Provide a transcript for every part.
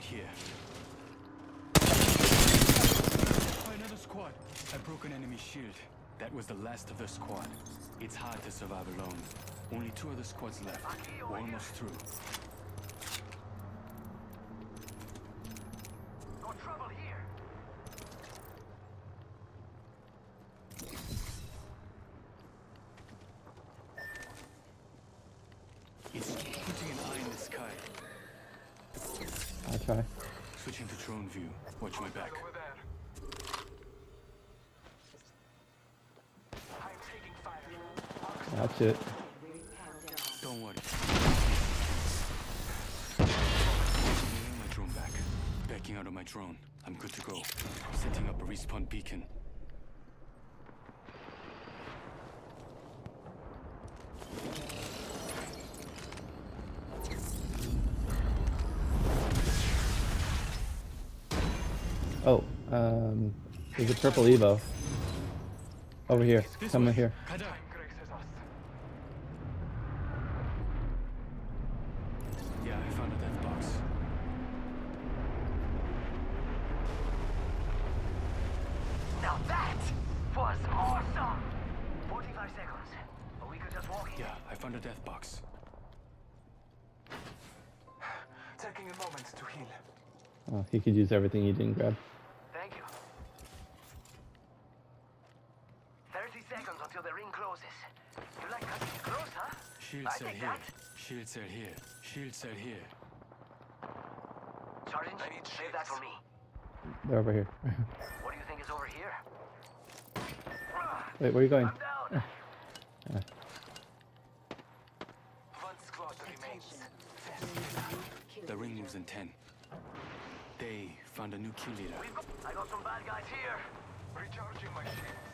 right here. Oh, another squad. I broke an enemy shield. That was the last of the squad. It's hard to survive alone. Only two other squads left. We're almost through. Got trouble here. It's putting an eye in the sky. Try. Switching to drone view. Watch my back. I'm. That's it. Don't worry. Bringing my drone back. Backing out of my drone. I'm good to go. Setting up a respawn beacon. Oh, um, there's a purple Evo. Over here. This Come here. Kada. Graces us. Yeah, I found a death box. Now that was awesome. 45 seconds. But we could just walk in. Yeah, I found a death box. Taking a moment to heal. Oh, he could use everything he didn't grab. Seconds until the ring closes. You like cutting it close, huh? Shield I cell here. that. Shield cell here. Shield cell here. Sergeant, save that for me. They're over here. What do you think is over here? Wait, where are you going? Yeah. One squad remains. The ring moves in 10. They found a new kill leader. We've got, I got some bad guys here. Recharging my shields.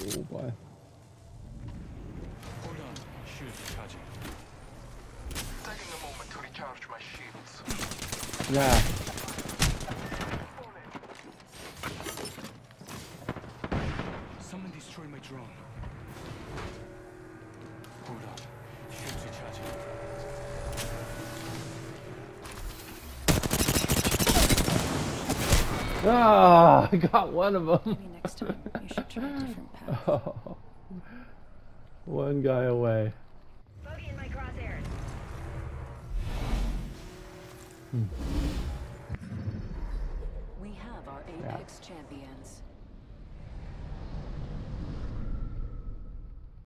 Oh boy. Hold on. Shield recharging. Taking a moment to recharge my shields. Yeah. Someone destroyed my drone. Hold on. Shields recharging. Ah, I got one of them. Maybe next time you should try a different path. Oh, one guy away. Bogey in my crosshairs. Hmm. We have our Apex champions.